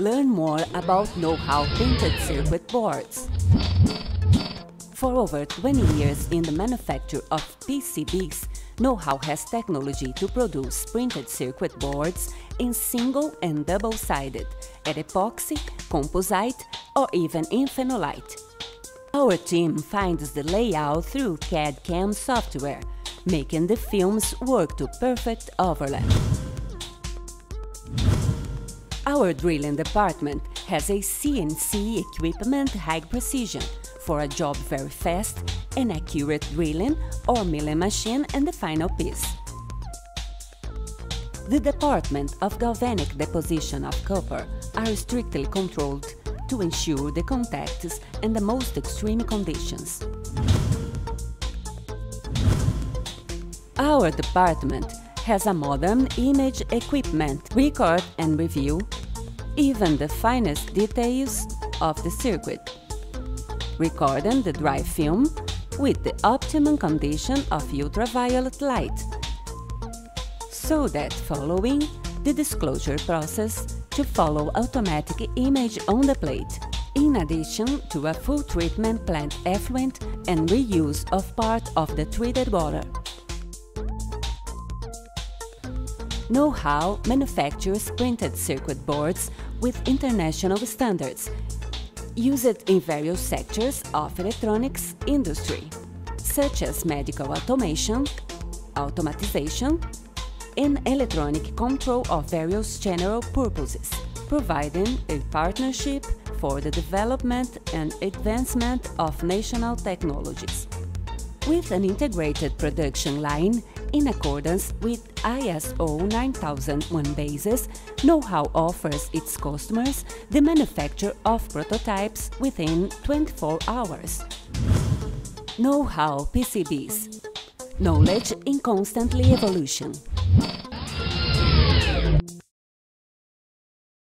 Learn more about know-how printed circuit boards. For over 20 years in the manufacture of PCBs, Know-how has technology to produce printed circuit boards in single and double-sided, at epoxy, composite or even in phenolite. Our team finds the layout through CAD-CAM software, making the films work to perfect overlap. Our drilling department has a CNC equipment high precision for a job very fast and accurate drilling or milling machine and the final piece. The department of galvanic deposition of copper are strictly controlled to ensure the contacts in the most extreme conditions. Our department has a modern image equipment, record and review even the finest details of the circuit, recording the dry film with the optimum condition of ultraviolet light, so that following the disclosure process to follow automatic image on the plate, in addition to a full treatment plant effluent and reuse of part of the treated water. Know-how manufactures printed circuit boards with international standards, used in various sectors of electronics industry, such as medical automation, automatization, and electronic control of various general purposes, providing a partnership for the development and advancement of national technologies. With an integrated production line in accordance with ISO 9001 basis, Know-how offers its customers the manufacture of prototypes within 24 hours. Know-how PCBs Knowledge in constantly evolution.